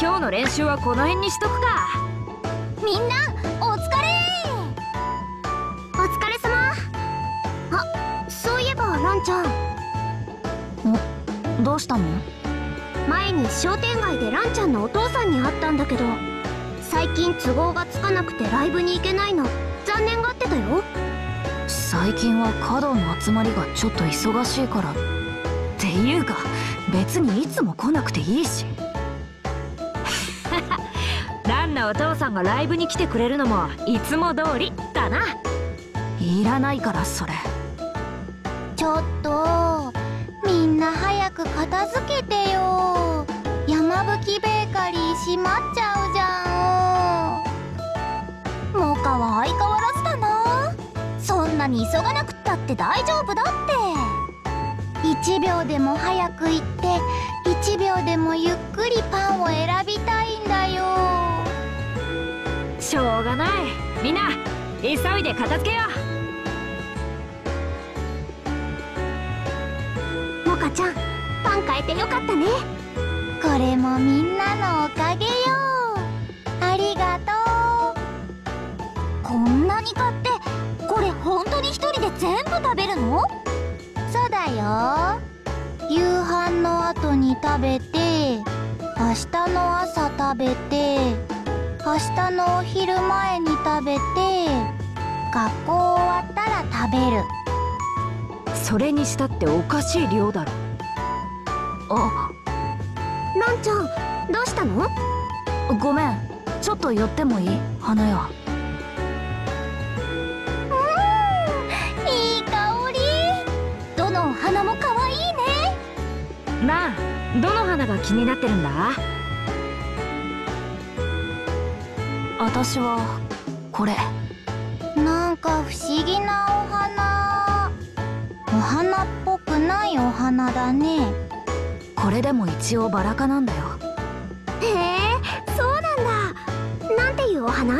今日の練習はこの辺にしとくか。みんなお疲れ。お疲れ様。あそういえばランちゃん。どうしたの？前に商店街でランちゃんのお父さんに会ったんだけど最近都合がつかなくてライブに行けないの。残念がってたよ。最近は華道の集まりがちょっと忙しいから。っていうか別にいつも来なくていいしお父さんがライブに来てくれるのもいつも通りだな。いらないからそれ。ちょっとみんな早く片付けてよ。山吹ベーカリー閉まっちゃうじゃん。モカは相変わらずだな。そんなに急がなくったって大丈夫だって。1秒でも早く行って1秒でもゆっくりパンを選びたいんだよしょうがない。みんな急いで片付けよう。モカちゃんパン買えてよかったね。これもみんなのおかげよ。ありがとう。こんなに買ってこれ本当に一人で全部食べるの？そうだよ。夕飯の後に食べて明日の朝食べて。明日のお昼前に食べて学校終わったら食べる。うそれにしたっておかしい量だろ。あランちゃんどうしたの？ごめん。ちょっと寄ってもいい？花屋。うんいい香り。どのお花も可愛いね。ランどの花が気になってるんだ？私はこれ。なんか不思議なお花。お花っぽくないお花だね。これでも一応バラ科なんだよ。へえそうなんだ。なんていうお花？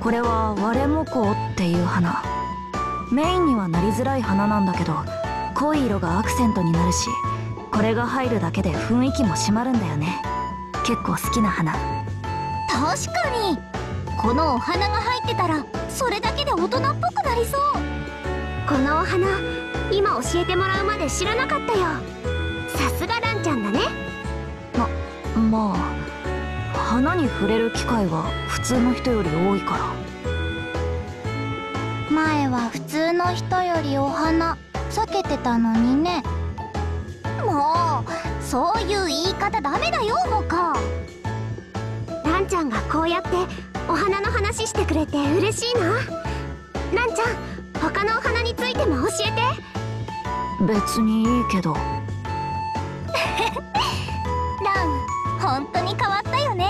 これはワレモコウっていう花。メインにはなりづらい花なんだけど濃い色がアクセントになるしこれが入るだけで雰囲気も締まるんだよね。結構好きな花確かに。このお花が入ってたらそれだけで大人っぽくなりそう。このお花今教えてもらうまで知らなかったよ。さすがランちゃんだね。まあ花に触れる機会は普通の人より多いから。前は普通の人よりお花避けてたのにね。もうそういう言い方ダメだよモカランちゃんがこうやってお花の話してくれて嬉しいな。ランちゃん他のお花についても教えて。別にいいけど。ラン本当に変わったよね。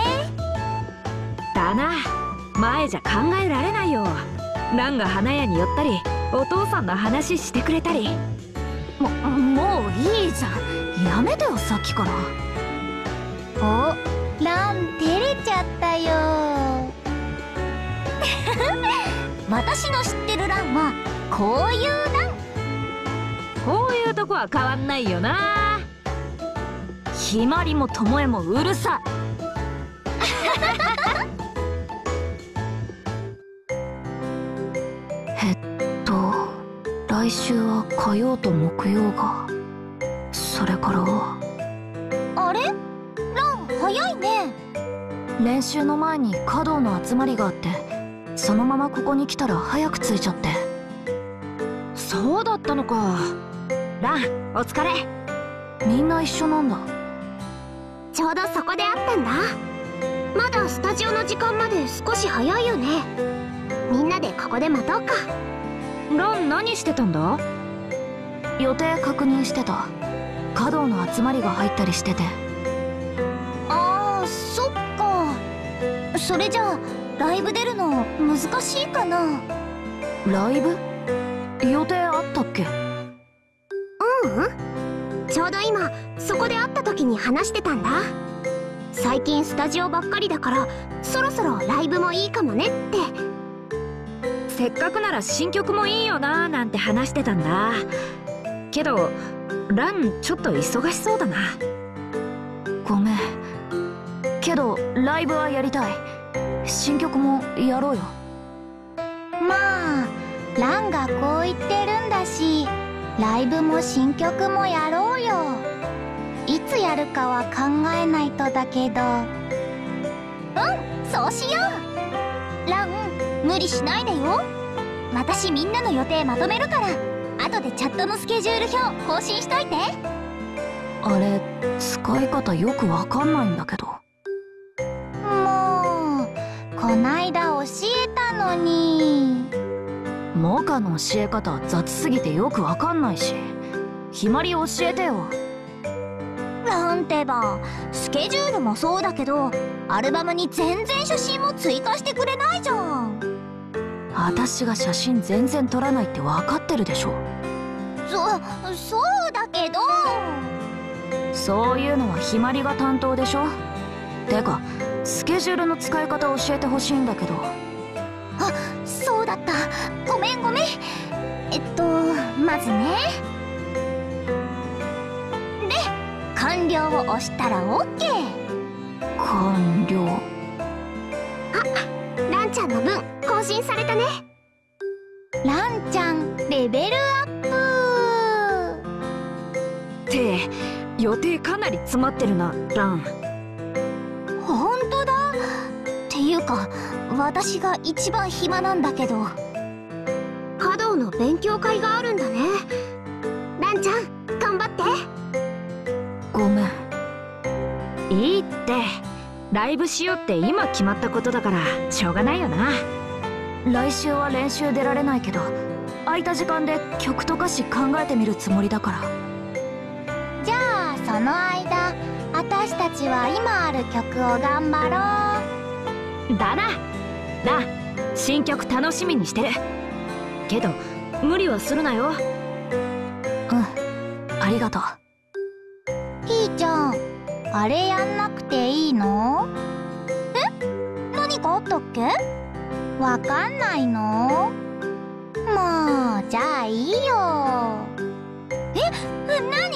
だな。前じゃ考えられないよ。ランが花屋に寄ったりお父さんの話してくれたり。ももういいじゃん。やめてよさっきから。お私の知ってるランはこういうランこういうとこは変わんないよな。ひまりもともえもうるさい。えっと来週は火曜と木曜が。それから。あれ？ラン早いね。練習の前に華道の集まりがあってそのままここに来たら早く着いちゃって。そうだったのか。ランお疲れ。みんな一緒なんだ。ちょうどそこで会ったんだ。まだスタジオの時間まで少し早いよね。みんなでここで待とうか。ラン何してたんだ？予定確認してた。華道の集まりが入ったりしてて。あーそっか。それじゃあライブ出るの難しいかな？ライブ？予定あったっけ？ううん。ちょうど今そこで会った時に話してたんだ。最近スタジオばっかりだからそろそろライブもいいかもねって。せっかくなら新曲もいいよななんて話してたんだ。けどランちょっと忙しそうだな。ごめん。けどライブはやりたい新曲もやろうよ。まあランがこう言ってるんだしライブも新曲もやろうよ。いつやるかは考えないとだけど。うんそうしよう。ラン無理しないでよ。私みんなの予定まとめるから。後でチャットのスケジュール表更新しといて。あれ使い方よくわかんないんだけどこないだ教えたのに。モカの教え方雑すぎてよくわかんないし。ひまり教えてよ。なんてばスケジュールもそうだけどアルバムに全然写真も追加してくれないじゃん。私が写真全然撮らないって分かってるでしょ。そそうだけど。そういうのはひまりが担当でしょ。てかスケジュールの使い方を教えてほしいんだけど。あそうだった。ごめんごめん。えっとまずね。で完了を押したら OK 完了。ランちゃんの分更新されたね。ランちゃんレベルアップ。って予定かなり詰まってるなランか私が一番暇なんだけど。華道の勉強会があるんだね。ランちゃん頑張って。ごめん。いいって。ライブしようって今決まったことだからしょうがないよな。来週は練習出られないけど空いた時間で曲と歌詞考えてみるつもりだから。じゃあその間私たちは今ある曲を頑張ろだな。ラン新曲楽しみにしてる。けど無理はするなよ。うんありがとう。うひーちゃんあれやんなくていいの？え？何かあったっけ？わかんないの？もうじゃあいいよ。え？何？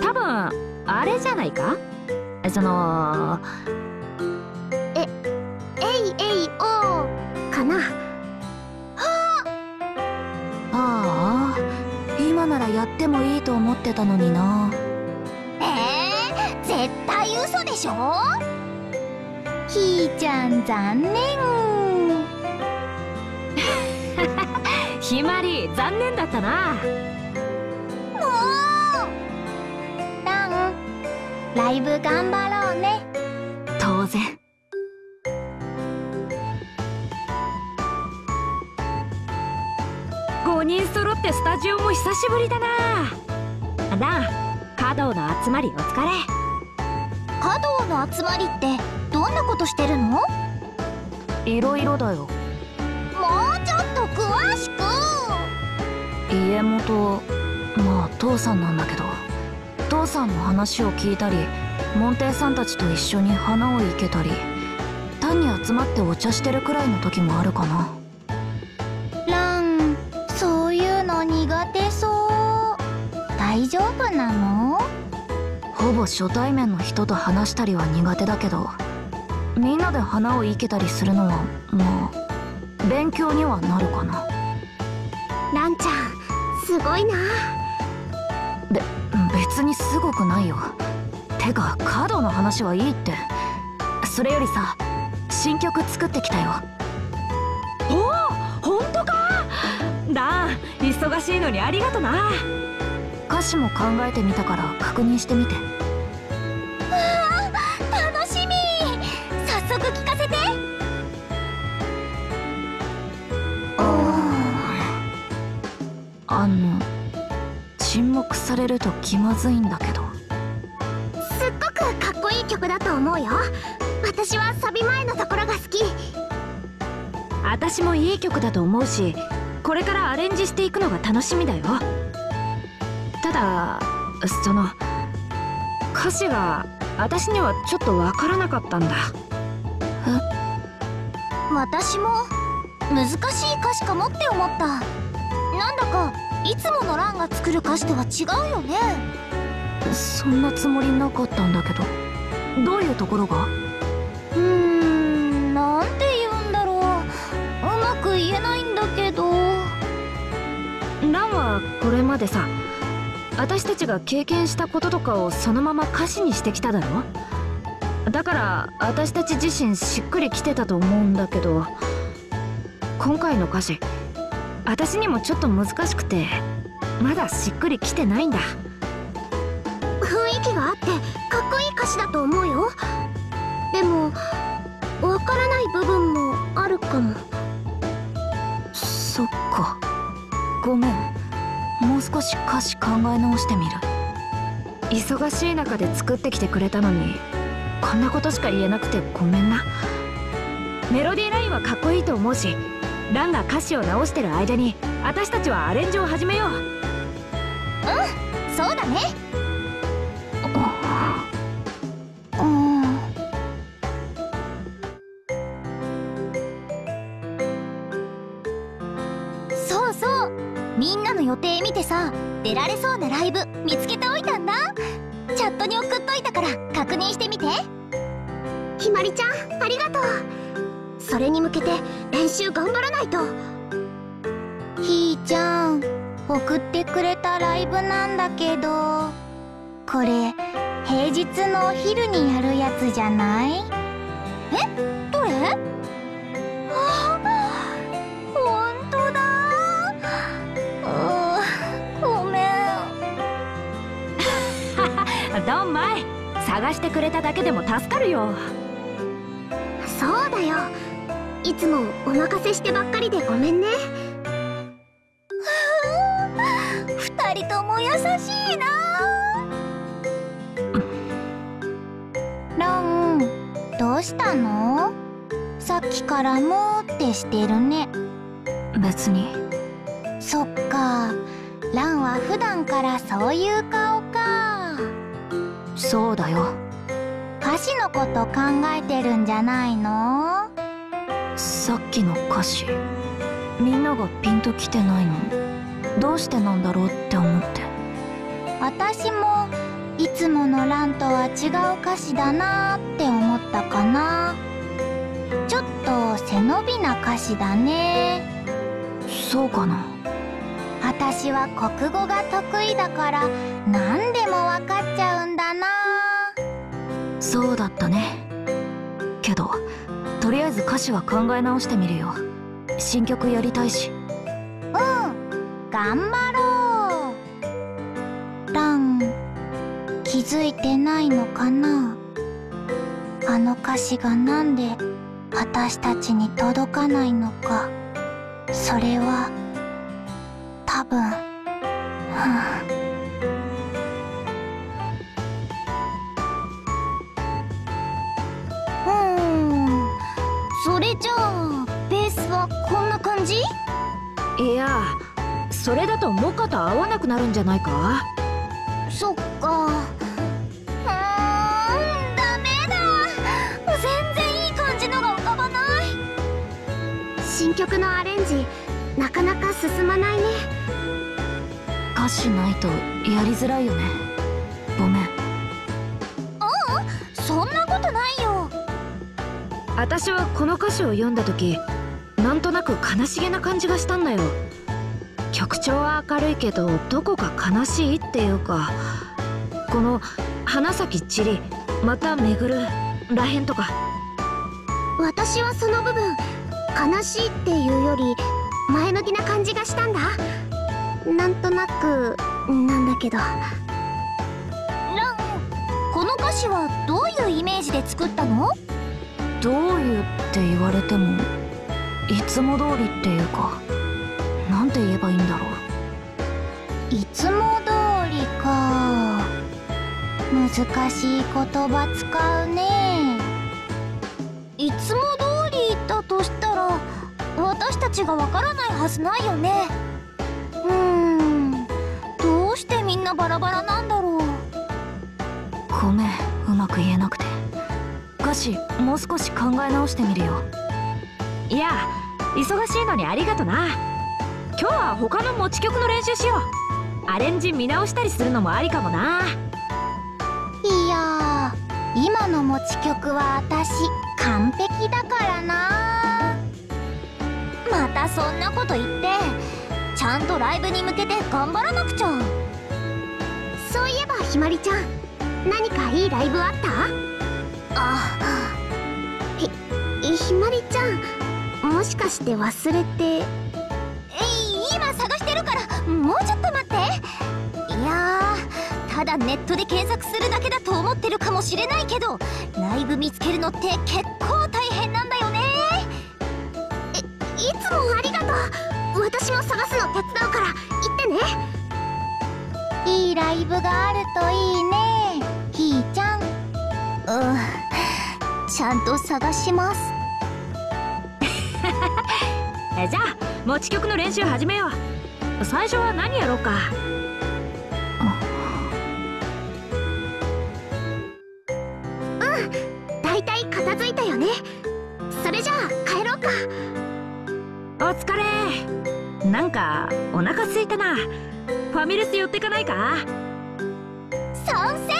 多分あれじゃないか？そのえいえいおー。かな。ああ今ならやってもいいと思ってたのにな。えー、絶対嘘でしょ？ひーちゃん残念。ひまり残念だったな。もう。ランライブ頑張ろうね。当然てスタジオも久しぶりだな。ラン華道の集まりお疲れ。華道の集まりってどんなことしてるの？もういろいろだよ。ちょっと詳しく。家元まあ父さんなんだけど。父さんの話を聞いたり門弟さんたちと一緒に花を生けたり単に集まってお茶してるくらいの時もあるかな大丈夫なの？ほぼ初対面の人と話したりは苦手だけどみんなで花を生けたりするのはまあ勉強にはなるかな。ランちゃんすごいな。べ別にすごくないよ。てかカードの話はいいって。それよりさ新曲作ってきたよ。おお本当か？ラン忙しいのにありがとな歌詞も考えてみたから確認してみて。楽しみ。早速聞かせて。あの沈黙されると気まずいんだけど。すっごくかっこいい曲だと思うよ。私はサビ前のところが好き。私もいい曲だと思うしこれからアレンジしていくのが楽しみだよただその歌詞が私にはちょっとわからなかったんだ。私も難しい歌詞かもって思った。なんだかいつものランが作る歌詞とは違うよね。そんなつもりなかったんだけどどういうところが？うーんなんて言うんだろう。うまく言えないんだけど。ランはこれまでさ私たちが経験したこととかをそのまま歌詞にしてきただろ？だから私たち自身しっくりきてたと思うんだけど今回の歌詞私にもちょっと難しくてまだしっくりきてないんだ。雰囲気があってかっこいい歌詞だと思うよ。でもわからない部分もあるかも。そっか。ごめんもう少し歌詞考え直してみる。忙しい中で作ってきてくれたのにこんなことしか言えなくてごめんな。メロディーラインはかっこいいと思うしランが歌詞を直してる間に私たちはアレンジを始めよう。そうだねみんなの予定見てさ出られそうなライブ見つけておいたんだ。チャットに送っといたから確認してみて。ひまりちゃんありがとう。それに向けて練習頑張らないと。ひーちゃん送ってくれたライブなんだけどこれ平日のお昼にやるやつじゃない？え？どれ？んドンマイ探してくれただけでも助かるよ。そうだよ。いつもお任せしてばっかりでごめんね。二人とも優しいな。ランどうしたの？さっきからもーってしてるね。別に。そっか。ランは普段からそういう顔かそうだよ。歌詞のこと考えてるんじゃないの？さっきの歌詞。みんながピンときてないの。どうしてなんだろうって思って。私もいつものランとは違う歌詞だなーって思ったかな。ちょっと背伸びな歌詞だね。そうかな私は国語が得意だから何でもわかっちゃうんだな。そうだったね。けどとりあえず歌詞は考え直してみるよ。新曲やりたいし。うん。頑張ろう。ラン気づいてないのかな。あの歌詞がなんで私たちに届かないのか。それは多分ふうん。それじゃあベースはこんな感じ？いやそれだとモカと合わなくなるんじゃないか？そっか。うーんダメだ。全然いい感じのが浮かばない。新曲のアレンジなかなか進まないね歌詞ないとやりづらいよね。ごめん。そんなことないよ。私はこの歌詞を読んだ時なんとなく悲しげな感じがしたんだよ。曲調は明るいけどどこか悲しいっていうか。この「花咲散りまた巡る」らへんとか。私はその部分悲しいっていうより前向きな感じがしたんだなんとなくなんだけど。ランこの歌詞はどういうイメージで作ったの？どういうって言われてもいつも通りっていうかなんて言えばいいんだろう。いつも通りか。難しい言葉使うね。いつも通りだとしたら私たちがわからないはずないよね。うーんみんなバラバラなんだろう。ごめんうまく言えなくて。歌詞もう少し考え直してみるよ。いや忙しいのにありがとな。今日は他の持ち曲の練習しよう。アレンジ見直したりするのもありかもな。いや今の持ち曲は私完璧だからな。またそんなこと言ってちゃんとライブに向けて頑張らなくちゃひまりちゃん何かいいライブあった？あひひまりちゃんもしかして忘れて？え今探してるからもうちょっと待って。いやただネットで検索するだけだと思ってるかもしれないけどライブ見つけるのって結構大変なんだよね。えいつもありがとう。私も探すの手伝うから行ってねいいライブがあるといいね。ひーちゃん。うん。ちゃんと探します。えじゃあ持ち曲の練習始めよう。最初は何やろうか。うん。だいたい片付いたよね。それじゃあ帰ろうか。お疲れ。なんかお腹空いたなファミレス寄ってかないか？賛成！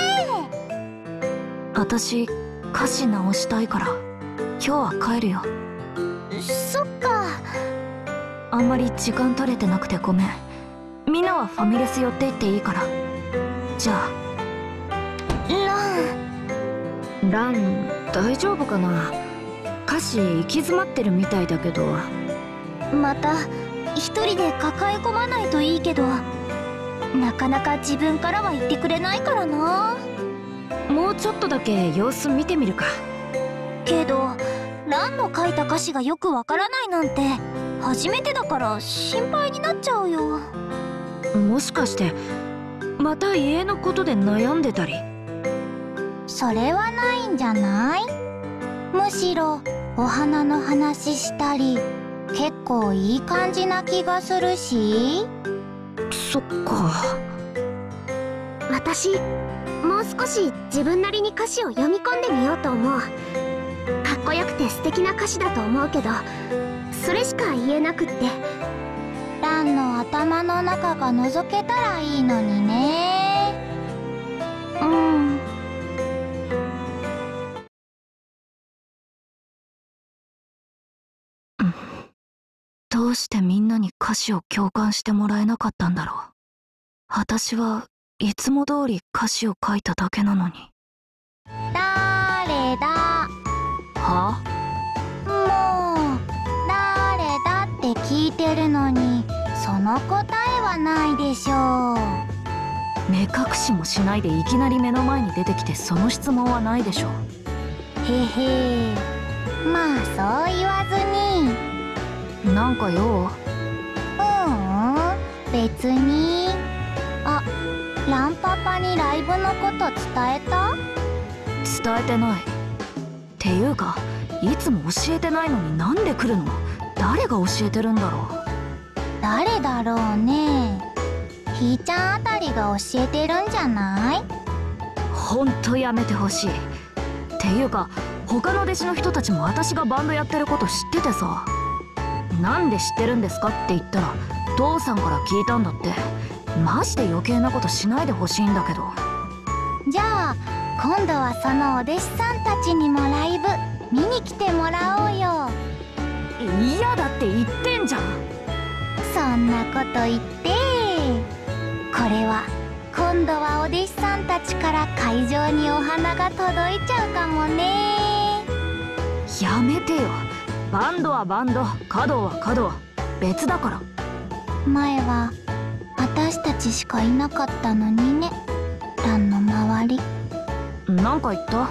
私歌詞直したいから。今日は帰るよ。そっか。あんまり時間取れてなくてごめん。みんなはファミレス寄って行っていいから。じゃあ。ラン。ラン大丈夫かな？歌詞行き詰まってるみたいだけど。また一人で抱え込まないといいけどなかなか自分からは言ってくれないからな。もうちょっとだけ様子見てみるか。けどランの書いた歌詞がよくわからないなんて初めてだから心配になっちゃうよ。もしかしてまた家のことで悩んでたり。それはないんじゃない？むしろお花の話したり結構いい感じな気がするしそっか。私もう少し自分なりに歌詞を読み込んでみようと思う。かっこよくて素敵な歌詞だと思うけどそれしか言えなくって。ランの頭の中が覗けたらいいのにね。うん。どうしてみ？んなに歌詞を共感してもらえなかったんだろう。私はいつも通り歌詞を書いただけなのに。だれだ？は？もう誰だって聞いてるのにその答えはないでしょう。目隠しもしないでいきなり目の前に出てきてその質問はないでしょへへ。まあそう言わずに。なんかよ別に。あランパパにライブのこと伝えた？伝えてない。ていうかいつも教えてないのになんで来るの？誰が教えてるんだろう？誰だろうね。ひーちゃんあたりが教えてるんじゃない？ほんとやめてほしい。っていうか他の弟子の人たちも私がバンドやってること知っててさ。なんで知ってるんですかって言ったら父さんから聞いたんだって。マジで余計なことしないでほしいんだけど。じゃあ今度はそのお弟子さんたちにもライブ見に来てもらおうよ。嫌だって言ってんじゃん。そんなこと言って。これは今度はお弟子さんたちから会場にお花が届いちゃうかもね。やめてよ。バンドはバンド。華道は華道別だから前は私たちしかいなかったのにね。ランの周り。なんか言った？ううん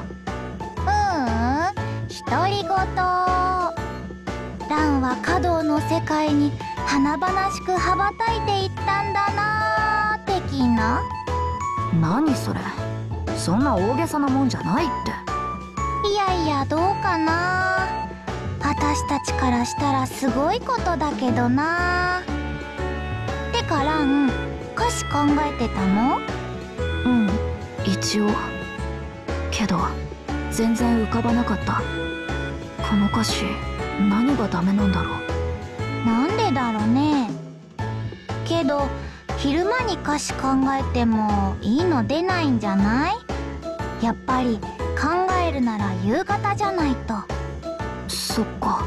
独り言。ランは華道の世界に華々しく羽ばたいていったんだなー的な。何それ？そんな大げさなもんじゃないって。いやいやどうかな私たちからしたらすごいことだけどなてかラン歌詞考えてたの？うん。一応。けど全然浮かばなかった。この歌詞何がダメなんだろう？なんでだろうね。けど昼間に歌詞考えてもいいの出ないんじゃない？やっぱり考るなら夕方じゃないと。そっか。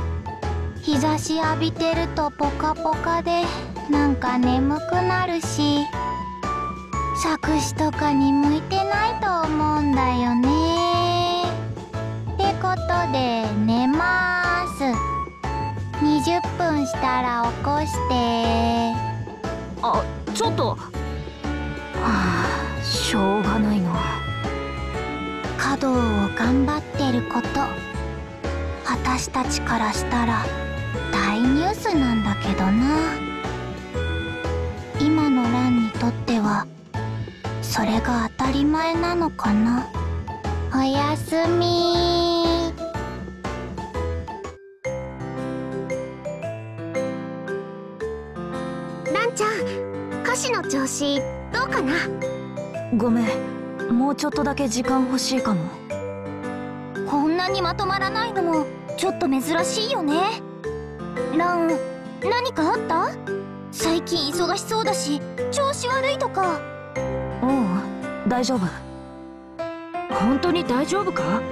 日差し浴びてるとポカポカでなんか眠くなるし作詞とかに向いてないと思うんだよね。ってことで寝ます。20分したら起こして。あちょっと。はあしょうがないな。華道を頑張ってること。私たちからしたら大ニュースなんだけどなそれが当たり前なのかな？おやすみ。ランちゃん歌詞の調子どうかな？ごめんもうちょっとだけ時間欲しいかも。こんなにまとまらないのもちょっと珍しいよね。ラン何かあった？最近忙しそうだし調子悪いとか大丈夫？本当に大丈夫か？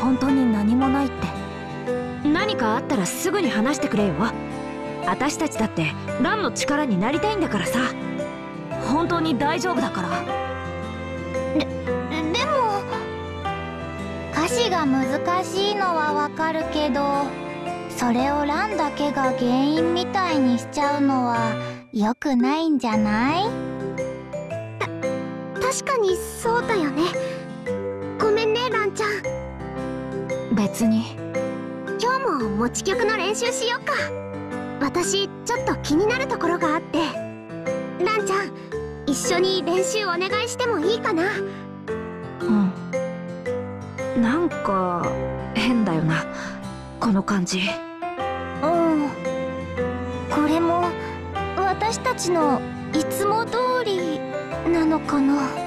本当に何もないって。何かあったらすぐに話してくれよ。私たちだってランの力になりたいんだからさ。本当に大丈夫だから。ででも歌詞が難しいのはわかるけどそれをランだけが原因みたいにしちゃうのは良くないんじゃない？確かにそうだよね。ごめんねランちゃん。別に。今日も持ち曲の練習しよっか。私ちょっと気になるところがあって。ランちゃん一緒に練習お願いしてもいいかな？うん。なんか変だよな。この感じ。うん。これも私たちのいつも通りなのかな